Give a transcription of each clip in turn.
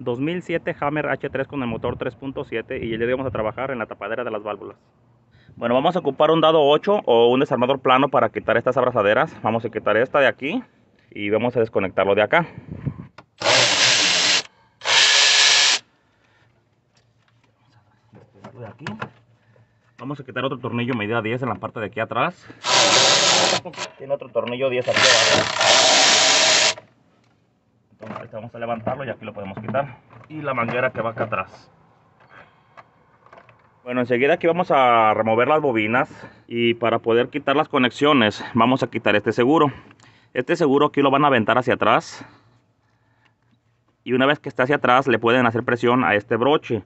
2007 Hammer H3 con el motor 3.7 y ya le vamos a trabajar en la tapadera de las válvulas. Bueno, vamos a ocupar un dado 8 o un desarmador plano para quitar estas abrazaderas. Vamos a quitar esta de aquí y vamos a desconectarlo de acá. de aquí. Vamos a quitar otro tornillo medida 10 en la parte de aquí atrás. Tiene otro tornillo 10 aquí abajo. Entonces vamos a levantarlo y aquí lo podemos quitar. Y la manguera que va acá atrás. Bueno, enseguida aquí vamos a remover las bobinas y para poder quitar las conexiones vamos a quitar este seguro. Este seguro aquí lo van a aventar hacia atrás y una vez que está hacia atrás le pueden hacer presión a este broche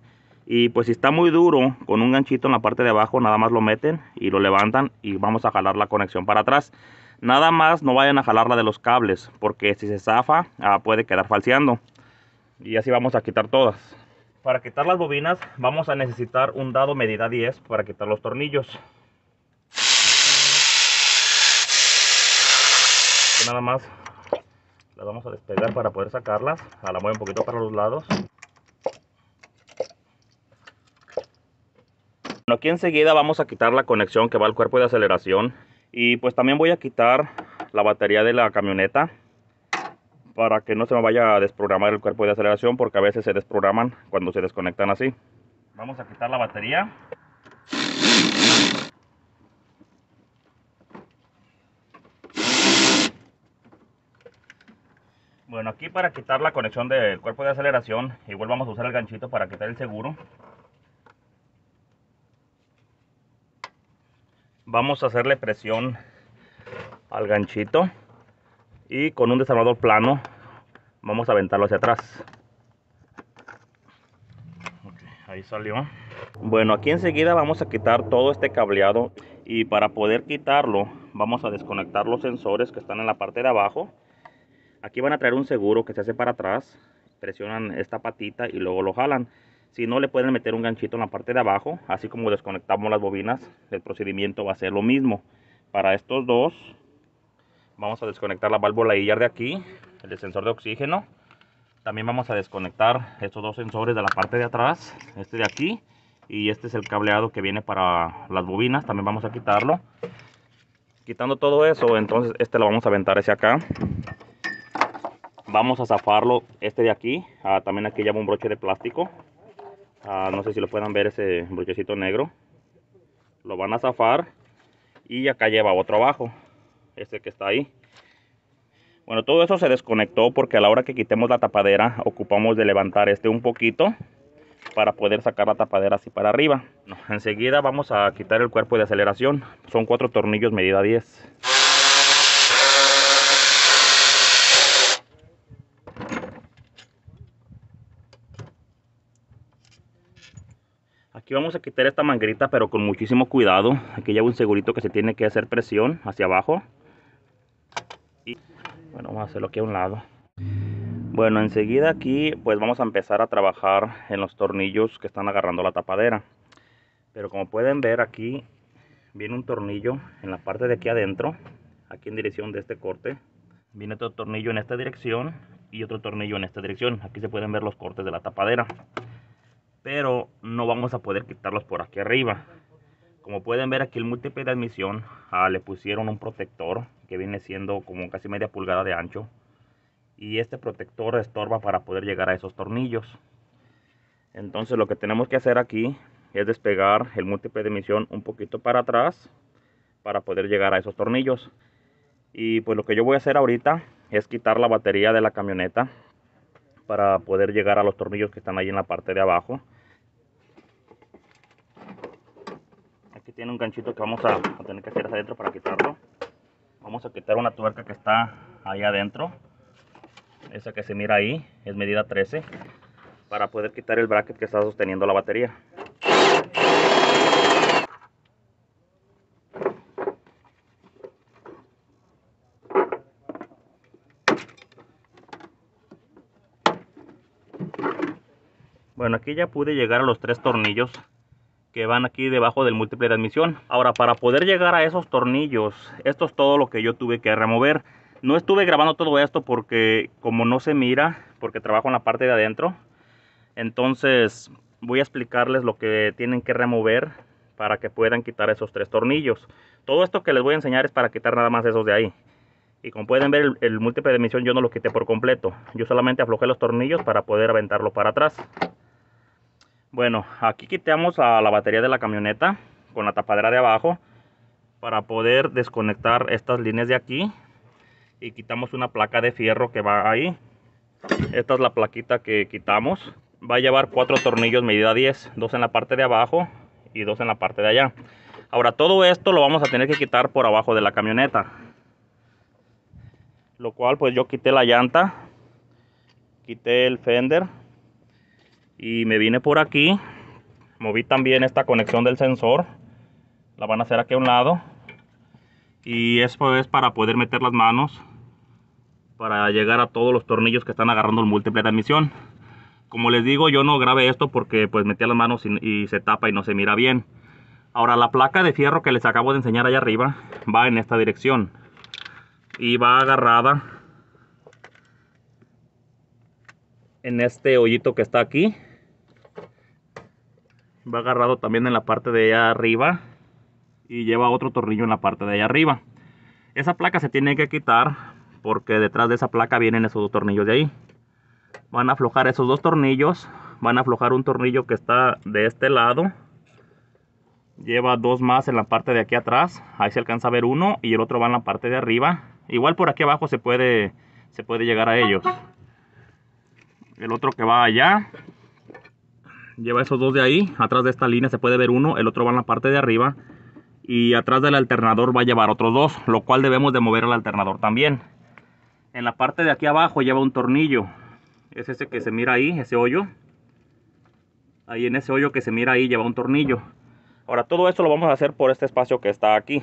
y pues si está muy duro con un ganchito en la parte de abajo nada más lo meten y lo levantan y vamos a jalar la conexión para atrás nada más no vayan a jalar la de los cables porque si se zafa ah, puede quedar falseando. Y así vamos a quitar todas. Para quitar las bobinas vamos a necesitar un dado medida 10 para quitar los tornillos. Nada más las vamos a despegar para poder sacarlas. A la mueve un poquito para los lados. Aquí enseguida vamos a quitar la conexión que va al cuerpo de aceleración y pues también voy a quitar la batería de la camioneta para que no se me vaya a desprogramar el cuerpo de aceleración porque a veces se desprograman cuando se desconectan así. Vamos a quitar la batería. Bueno, aquí para quitar la conexión del cuerpo de aceleración, igual vamos a usar el ganchito para quitar el seguro. Vamos a hacerle presión al ganchito y con un desarmador plano vamos a aventarlo hacia atrás. Ahí salió. Bueno aquí enseguida vamos a quitar todo este cableado y para poder quitarlo vamos a desconectar los sensores que están en la parte de abajo. Aquí van a traer un seguro que se hace para atrás presionan esta patita y luego lo jalan si no, le pueden meter un ganchito en la parte de abajo, así como desconectamos las bobinas, el procedimiento va a ser lo mismo. Para estos dos, vamos a desconectar la válvula IR de aquí, el sensor de oxígeno. También vamos a desconectar estos dos sensores de la parte de atrás, este de aquí, y este es el cableado que viene para las bobinas, también vamos a quitarlo. Quitando todo eso, entonces este lo vamos a aventar hacia acá. Vamos a zafarlo este de aquí, ah, también aquí lleva un broche de plástico Ah, no sé si lo puedan ver ese brochecito negro. Lo van a zafar y acá lleva otro abajo, ese que está ahí. Bueno, todo eso se desconectó porque a la hora que quitemos la tapadera ocupamos de levantar este un poquito para poder sacar la tapadera así para arriba. enseguida vamos a quitar el cuerpo de aceleración. Son cuatro tornillos medida 10. Aquí vamos a quitar esta manguerita pero con muchísimo cuidado. Aquí lleva un segurito que se tiene que hacer presión hacia abajo. Y bueno, vamos a hacerlo aquí a un lado. Bueno, enseguida aquí pues vamos a empezar a trabajar en los tornillos que están agarrando la tapadera. Pero como pueden ver aquí viene un tornillo en la parte de aquí adentro. Aquí en dirección de este corte. Viene otro tornillo en esta dirección y otro tornillo en esta dirección. Aquí se pueden ver los cortes de la tapadera pero no vamos a poder quitarlos por aquí arriba. Como pueden ver aquí el múltiple de admisión ah, le pusieron un protector que viene siendo como casi media pulgada de ancho y este protector estorba para poder llegar a esos tornillos. Entonces lo que tenemos que hacer aquí es despegar el múltiple de admisión un poquito para atrás para poder llegar a esos tornillos. Y pues lo que yo voy a hacer ahorita es quitar la batería de la camioneta para poder llegar a los tornillos que están ahí en la parte de abajo aquí tiene un ganchito que vamos a, tener que hacer hacia adentro para quitarlo. Vamos a quitar una tuerca que está ahí adentro. Esa que se mira ahí es medida 13 para poder quitar el bracket que está sosteniendo la batería. Bueno, aquí ya pude llegar a los tres tornillos que van aquí debajo del múltiple de admisión. Ahora, para poder llegar a esos tornillos, esto es todo lo que yo tuve que remover. No estuve grabando todo esto porque como no se mira, porque trabajo en la parte de adentro, Entonces voy a explicarles lo que tienen que remover para que puedan quitar esos tres tornillos. Todo esto que les voy a enseñar es para quitar nada más esos de ahí. Y como pueden ver el, el múltiple de emisión yo no lo quité por completo. Yo solamente aflojé los tornillos para poder aventarlo para atrás. Bueno, aquí quitamos a la batería de la camioneta con la tapadera de abajo para poder desconectar estas líneas de aquí y quitamos una placa de fierro que va ahí. Esta es la plaquita que quitamos. Va a llevar cuatro tornillos medida 10 dos en la parte de abajo y dos en la parte de allá. Ahora todo esto lo vamos a tener que quitar por abajo de la camioneta lo cual pues yo quité la llanta quité el fender y me vine por aquí. Moví también esta conexión del sensor. La van a hacer aquí a un lado. Y eso es para poder meter las manos para llegar a todos los tornillos que están agarrando el múltiple de admisión. Como les digo yo no grabé esto porque pues metí las manos y, y, se tapa y no se mira bien. Ahora la placa de fierro que les acabo de enseñar allá arriba va en esta dirección. Y va agarrada en este hoyito que está aquí va agarrado también en la parte de allá arriba y lleva otro tornillo en la parte de allá arriba. Esa placa se tiene que quitar porque detrás de esa placa vienen esos dos tornillos de ahí. Van a aflojar esos dos tornillos, van a aflojar un tornillo que está de este lado. Lleva dos más en la parte de aquí atrás, ahí se alcanza a ver uno y el otro va en la parte de arriba. Igual por aquí abajo se puede, se puede llegar a ellos. El otro que va allá, lleva esos dos de ahí, atrás de esta línea se puede ver uno, el otro va en la parte de arriba y atrás del alternador va a llevar otros dos, lo cual debemos de mover el alternador también. En la parte de aquí abajo lleva un tornillo, es ese que se mira ahí, ese hoyo. Ahí en ese hoyo que se mira ahí lleva un tornillo. Ahora todo esto lo vamos a hacer por este espacio que está aquí.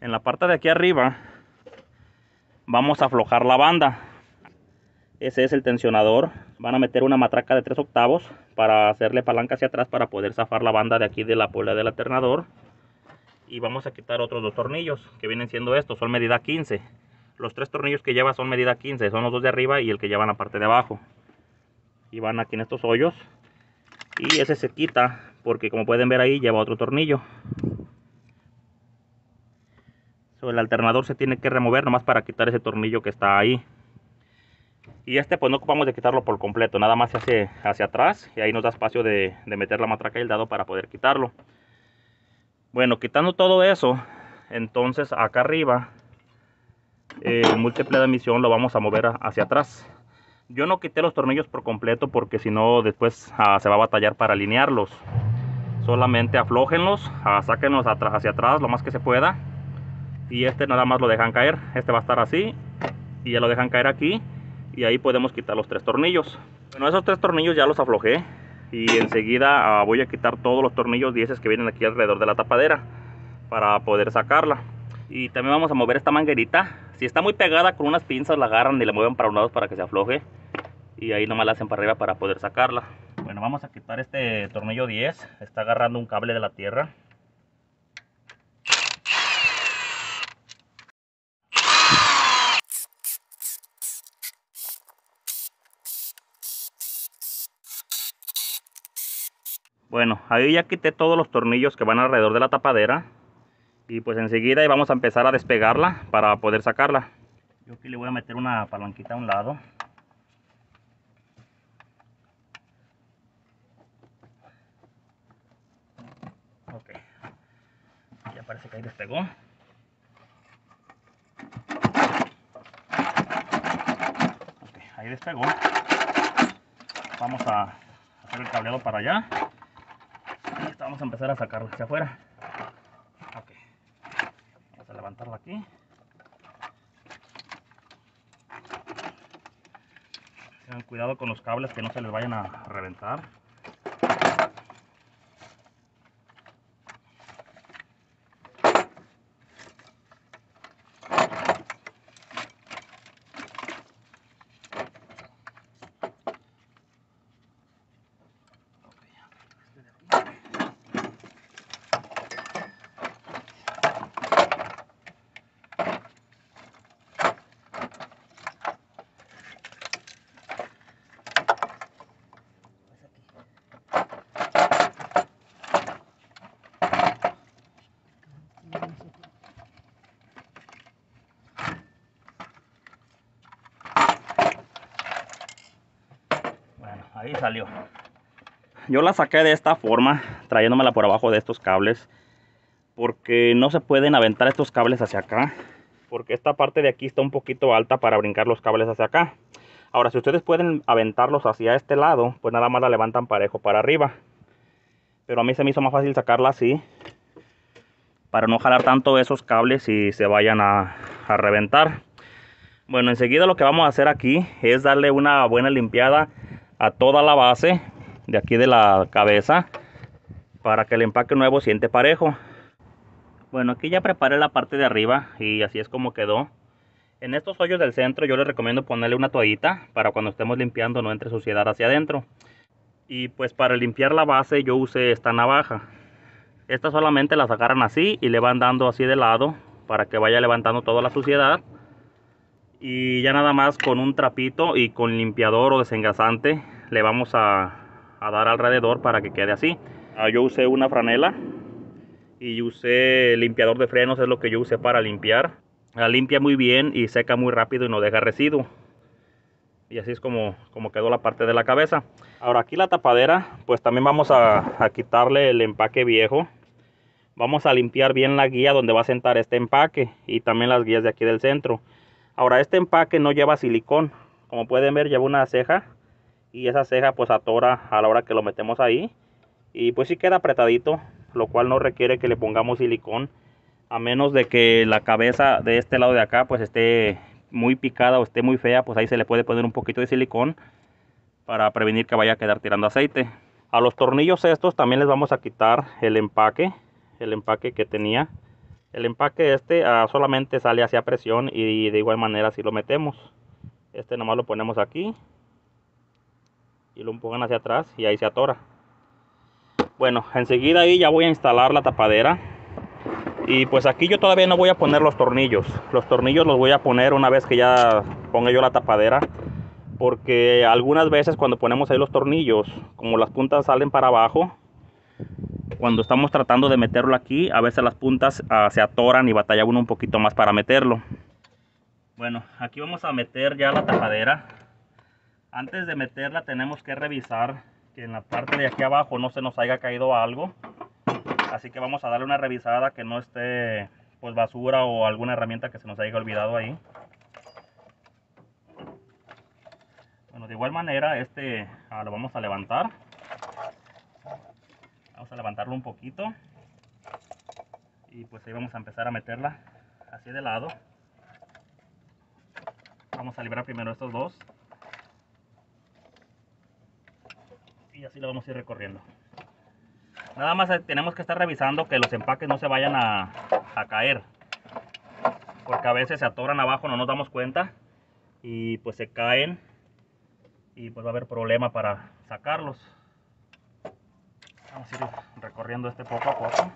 En la parte de aquí arriba vamos a aflojar la banda. Ese es el tensionador. Van a meter una matraca de 3 octavos para hacerle palanca hacia atrás para poder zafar la banda de aquí de la polea del alternador. Y vamos a quitar otros dos tornillos que vienen siendo estos, son medida 15. Los tres tornillos que lleva son medida 15, son los dos de arriba y el que lleva en la parte de abajo. Y van aquí en estos hoyos. Y ese se quita porque como pueden ver ahí lleva otro tornillo. el alternador se tiene que remover nomás para quitar ese tornillo que está ahí y este pues no ocupamos de quitarlo por completo nada más se hace hacia atrás y ahí nos da espacio de, de, meter la matraca y el dado para poder quitarlo. Bueno quitando todo eso entonces acá arriba el múltiple de admisión lo vamos a mover hacia atrás. Yo no quité los tornillos por completo porque si no después ah, se va a batallar para alinearlos. Solamente aflojenlos ah, sáquenlos hacia atrás lo más que se pueda. Y este nada más lo dejan caer. Este va a estar así y ya lo dejan caer aquí y ahí podemos quitar los tres tornillos. Bueno esos tres tornillos ya los aflojé y enseguida uh, voy a quitar todos los tornillos 10 que vienen aquí alrededor de la tapadera para poder sacarla. Y también vamos a mover esta manguerita. Si está muy pegada con unas pinzas la agarran y la mueven para un lado para que se afloje. Y ahí nomás la hacen para arriba para poder sacarla. Bueno vamos a quitar este tornillo 10 está agarrando un cable de la tierra Bueno, ahí ya quité todos los tornillos que van alrededor de la tapadera. Y pues enseguida vamos a empezar a despegarla para poder sacarla. Yo aquí le voy a meter una palanquita a un lado. Ok. Ya parece que ahí despegó. Ok, ahí despegó. Vamos a hacer el cableado para allá vamos a empezar a sacarlo hacia afuera. Okay. vamos a levantarlo aquí. Tengan cuidado con los cables que no se les vayan a reventar salió. Yo la saqué de esta forma, trayéndomela por abajo de estos cables. Porque no se pueden aventar estos cables hacia acá. Porque esta parte de aquí está un poquito alta para brincar los cables hacia acá. Ahora, si ustedes pueden aventarlos hacia este lado, pues nada más la levantan parejo para arriba. Pero a mí se me hizo más fácil sacarla así. Para no jalar tanto esos cables y se vayan a, a reventar. Bueno, enseguida lo que vamos a hacer aquí es darle una buena limpiada a toda la base de aquí de la cabeza para que el empaque nuevo siente parejo. Bueno, aquí ya preparé la parte de arriba y así es como quedó. En estos hoyos del centro yo les recomiendo ponerle una toallita para cuando estemos limpiando no entre suciedad hacia adentro. Y pues para limpiar la base yo usé esta navaja. Esta solamente las agarran así y le van dando así de lado para que vaya levantando toda la suciedad. Y ya nada más con un trapito y con limpiador o desengrasante le vamos a, a dar alrededor para que quede así. Ah, yo usé una franela y usé limpiador de frenos, es lo que yo usé para limpiar. La limpia muy bien y seca muy rápido y no deja residuo. Y así es como, como quedó la parte de la cabeza. Ahora aquí la tapadera, pues también vamos a, a quitarle el empaque viejo. Vamos a limpiar bien la guía donde va a sentar este empaque y también las guías de aquí del centro. Ahora este empaque no lleva silicón. Como pueden ver lleva una ceja y esa ceja pues atora a la hora que lo metemos ahí. Y pues sí queda apretadito, lo cual no requiere que le pongamos silicón a menos de que la cabeza de este lado de acá pues esté muy picada o esté muy fea, pues ahí se le puede poner un poquito de silicón para prevenir que vaya a quedar tirando aceite. A los tornillos estos también les vamos a quitar el empaque, el empaque que tenía. El empaque este ah, solamente sale hacia presión y de igual manera si lo metemos. Este nomás lo ponemos aquí y lo empujan hacia atrás y ahí se atora. Bueno, enseguida ahí ya voy a instalar la tapadera y pues aquí yo todavía no voy a poner los tornillos. Los tornillos los voy a poner una vez que ya ponga yo la tapadera. Porque algunas veces cuando ponemos ahí los tornillos, como las puntas salen para abajo, cuando estamos tratando de meterlo aquí, a veces las puntas uh, se atoran y batalla uno un poquito más para meterlo. Bueno, aquí vamos a meter ya la tapadera. Antes de meterla tenemos que revisar que en la parte de aquí abajo no se nos haya caído algo. Así que vamos a darle una revisada que no esté pues basura o alguna herramienta que se nos haya olvidado ahí. Bueno de igual manera este ah, lo vamos a levantar. Vamos a levantarlo un poquito. Y pues ahí vamos a empezar a meterla así de lado. Vamos a liberar primero estos dos y así lo vamos a ir recorriendo Nada más eh, tenemos que estar revisando que los empaques no se vayan a, a caer. Porque a veces se atoran abajo, no nos damos cuenta. Y pues se caen. Y pues va a haber problema para sacarlos. Vamos a ir recorriendo este poco a poco.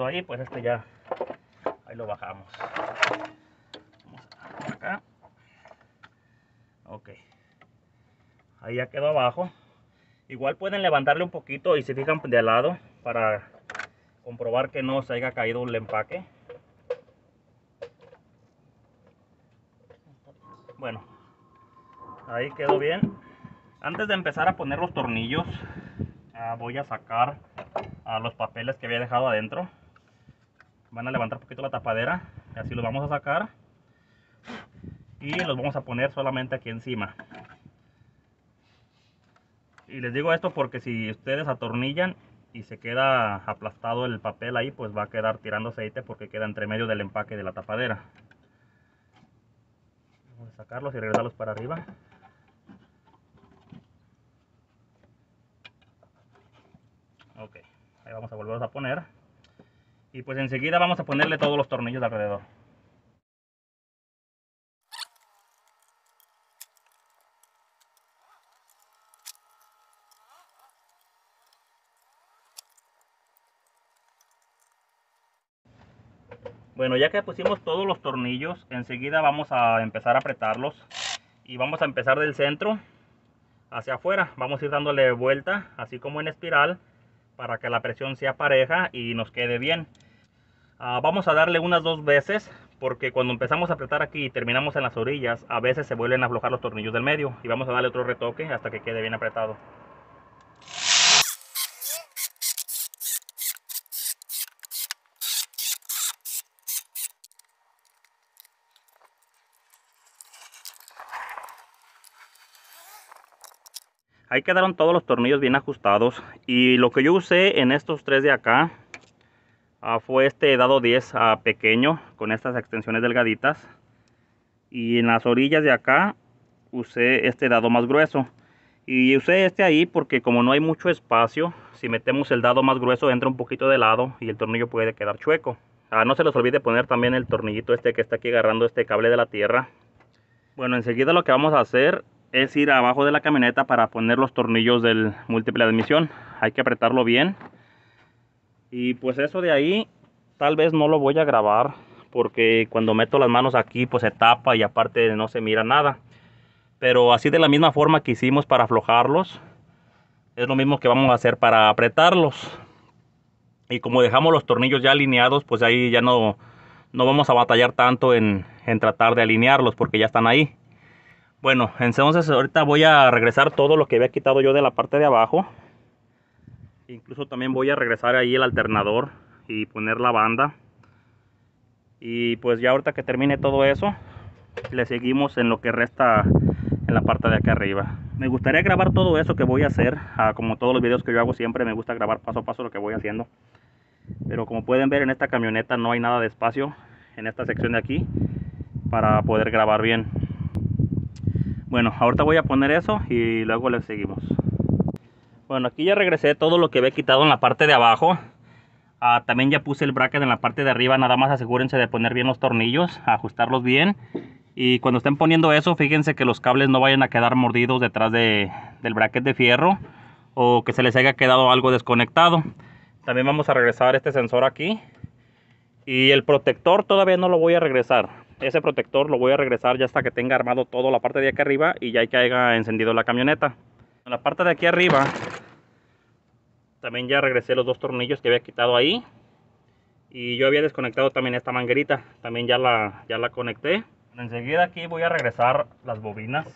Ahí pues este ya ahí lo bajamos. Vamos acá. Ok. Ahí ya quedó abajo. Igual pueden levantarle un poquito y se fijan de lado para comprobar que no se haya caído el empaque. Bueno ahí quedó bien. Antes de empezar a poner los tornillos ah, voy a sacar a los papeles que había dejado adentro. Van a levantar un poquito la tapadera y así los vamos a sacar. Y los vamos a poner solamente aquí encima. Y les digo esto porque si ustedes atornillan y se queda aplastado el papel ahí, pues va a quedar tirando aceite porque queda entre medio del empaque de la tapadera. Vamos a sacarlos y regresarlos para arriba. Ok vamos a volver a poner y pues enseguida vamos a ponerle todos los tornillos de alrededor Bueno, ya que pusimos todos los tornillos, enseguida vamos a empezar a apretarlos. Y vamos a empezar del centro hacia afuera. Vamos a ir dándole vuelta, así como en espiral, para que la presión sea pareja y nos quede bien. Uh, vamos a darle unas dos veces, porque cuando empezamos a apretar aquí y terminamos en las orillas, a veces se vuelven a aflojar los tornillos del medio. Y vamos a darle otro retoque hasta que quede bien apretado. Ahí quedaron todos los tornillos bien ajustados. Y lo que yo usé en estos tres de acá uh, fue este dado 10 uh, pequeño con estas extensiones delgaditas. Y en las orillas de acá usé este dado más grueso. Y usé este ahí porque como no hay mucho espacio, si metemos el dado más grueso entra un poquito de lado y el tornillo puede quedar chueco. Uh, no se les olvide poner también el tornillito este que está aquí agarrando este cable de la tierra. Bueno, enseguida lo que vamos a hacer es ir abajo de la camioneta para poner los tornillos del múltiple admisión. Hay que apretarlo bien. Y pues eso de ahí tal vez no lo voy a grabar porque cuando meto las manos aquí pues se tapa y aparte no se mira nada. Pero así de la misma forma que hicimos para aflojarlos, es lo mismo que vamos a hacer para apretarlos. Y como dejamos los tornillos ya alineados, pues ahí ya no, no vamos a batallar tanto en, en tratar de alinearlos porque ya están ahí. Bueno, entonces ahorita voy a regresar todo lo que había quitado yo de la parte de abajo. Incluso también voy a regresar ahí el alternador y poner la banda. Y pues ya ahorita que termine todo eso, le seguimos en lo que resta en la parte de acá arriba. Me gustaría grabar todo eso que voy a hacer, ah, como todos los videos que yo hago siempre, me gusta grabar paso a paso lo que voy haciendo. Pero como pueden ver en esta camioneta no hay nada de espacio en esta sección de aquí para poder grabar bien. Bueno, ahorita voy a poner eso y luego le seguimos. Bueno, aquí ya regresé todo lo que había quitado en la parte de abajo. Ah, también ya puse el bracket en la parte de arriba, nada más asegúrense de poner bien los tornillos, ajustarlos bien. Y cuando estén poniendo eso, fíjense que los cables no vayan a quedar mordidos detrás de, del bracket de fierro o que se les haya quedado algo desconectado. También vamos a regresar este sensor aquí. Y el protector todavía no lo voy a regresar ese protector lo voy a regresar ya hasta que tenga armado todo la parte de aquí arriba y ya que haya encendido la camioneta. En la parte de aquí arriba también ya regresé los dos tornillos que había quitado ahí. Y yo había desconectado también esta manguerita, también ya la, ya la conecté. Enseguida aquí voy a regresar las bobinas.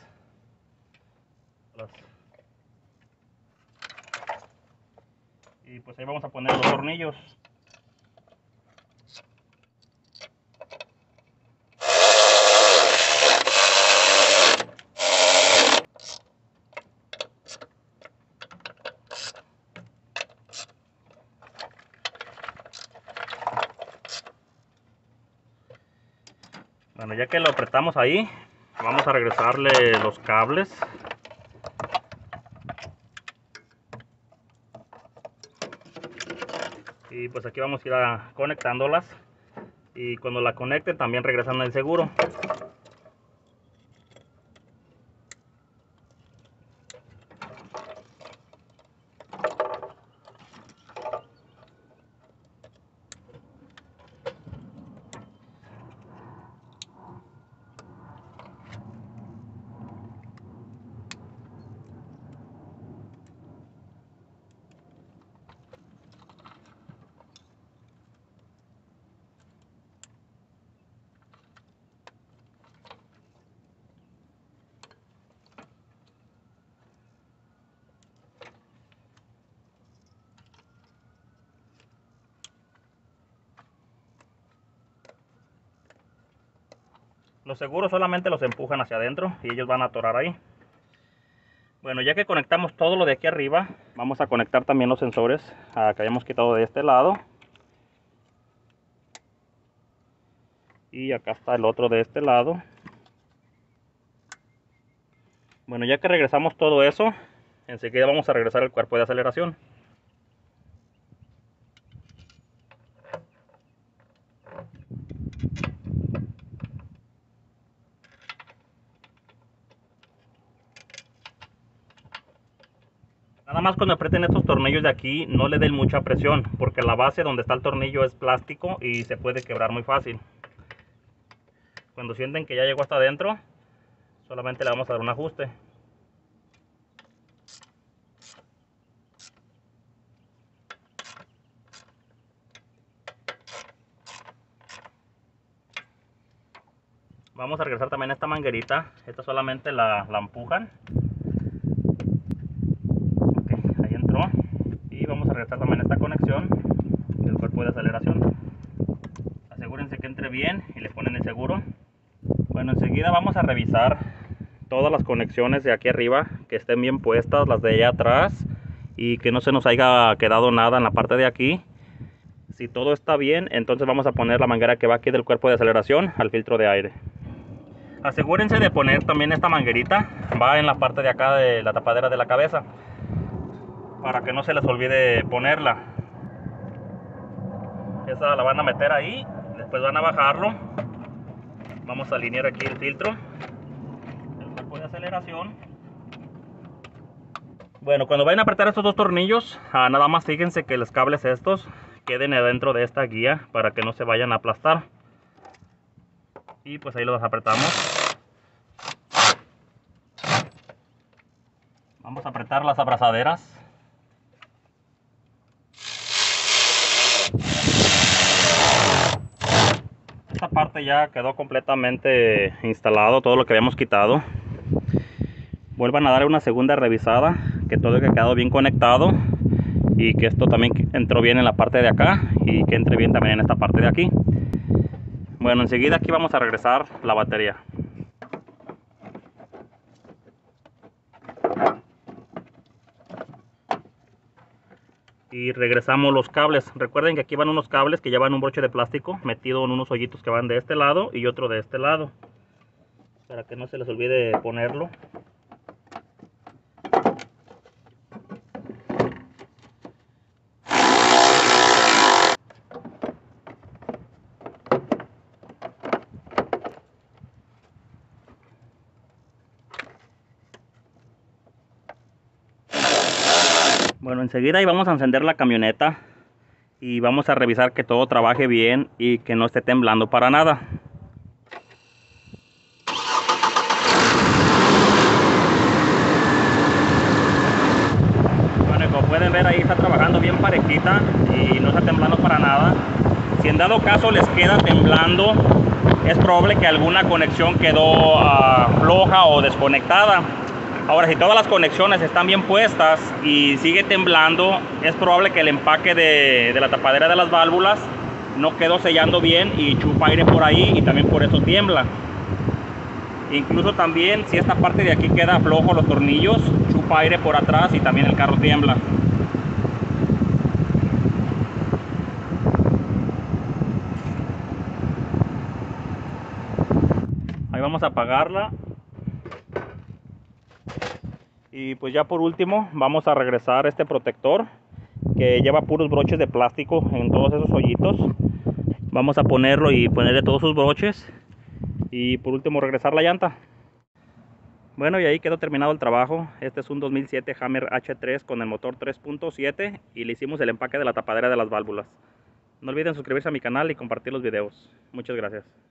Y pues ahí vamos a poner los tornillos. Ya que lo apretamos ahí, vamos a regresarle los cables. Y pues aquí vamos a ir conectándolas. Y cuando la conecten también regresan el seguro. Los seguros solamente los empujan hacia adentro y ellos van a atorar ahí. Bueno, ya que conectamos todo lo de aquí arriba, vamos a conectar también los sensores que habíamos quitado de este lado. Y acá está el otro de este lado. Bueno, ya que regresamos todo eso, enseguida vamos a regresar el cuerpo de aceleración. Nada más cuando aprieten estos tornillos de aquí no le den mucha presión porque la base donde está el tornillo es plástico y se puede quebrar muy fácil. Cuando sienten que ya llegó hasta adentro solamente le vamos a dar un ajuste. Vamos a regresar también a esta manguerita, esta solamente la, la empujan Regresar también esta conexión del cuerpo de aceleración. Asegúrense que entre bien y le ponen el seguro. Bueno, enseguida vamos a revisar todas las conexiones de aquí arriba que estén bien puestas, las de allá atrás y que no se nos haya quedado nada en la parte de aquí. Si todo está bien, entonces vamos a poner la manguera que va aquí del cuerpo de aceleración al filtro de aire. Asegúrense de poner también esta manguerita, va en la parte de acá de la tapadera de la cabeza, para que no se les olvide ponerla. Esa la van a meter ahí, después van a bajarlo. Vamos a alinear aquí el filtro, el cuerpo de aceleración. Bueno, cuando vayan a apretar estos dos tornillos, ah, nada más fíjense que los cables estos queden adentro de esta guía para que no se vayan a aplastar y pues ahí los apretamos vamos a apretar las abrazaderas esta parte ya quedó completamente instalado todo lo que habíamos quitado vuelvan a dar una segunda revisada que todo haya quedado bien conectado y que esto también entró bien en la parte de acá y que entre bien también en esta parte de aquí bueno, enseguida aquí vamos a regresar la batería. Y regresamos los cables. Recuerden que aquí van unos cables que llevan un broche de plástico metido en unos hoyitos que van de este lado y otro de este lado. Para que no se les olvide ponerlo. Bueno, enseguida ahí vamos a encender la camioneta y vamos a revisar que todo trabaje bien y que no esté temblando para nada. Bueno, como pueden ver ahí está trabajando bien parejita y no está temblando para nada. Si en dado caso les queda temblando, es probable que alguna conexión quedó uh, floja o desconectada. Ahora, si todas las conexiones están bien puestas y sigue temblando, es probable que el empaque de, la tapadera de las válvulas no quedó sellando bien y chupa aire por ahí y también por eso tiembla. Incluso también si esta parte de aquí queda flojo los tornillos, chupa aire por atrás y también el carro tiembla. Ahí vamos a apagarla y pues ya por último vamos a regresar este protector que lleva puros broches de plástico en todos esos hoyitos. Vamos a ponerlo y ponerle todos sus broches. Y por último regresar la llanta. Bueno y ahí quedó terminado el trabajo. Este es un 2007 Hammer H3 con el motor 3.7 y le hicimos el empaque de la tapadera de las válvulas. No olviden suscribirse a mi canal y compartir los videos. Muchas gracias